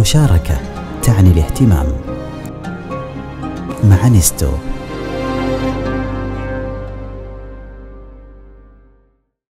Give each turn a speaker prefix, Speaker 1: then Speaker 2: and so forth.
Speaker 1: المشاركة تعني الاهتمام. مع نستو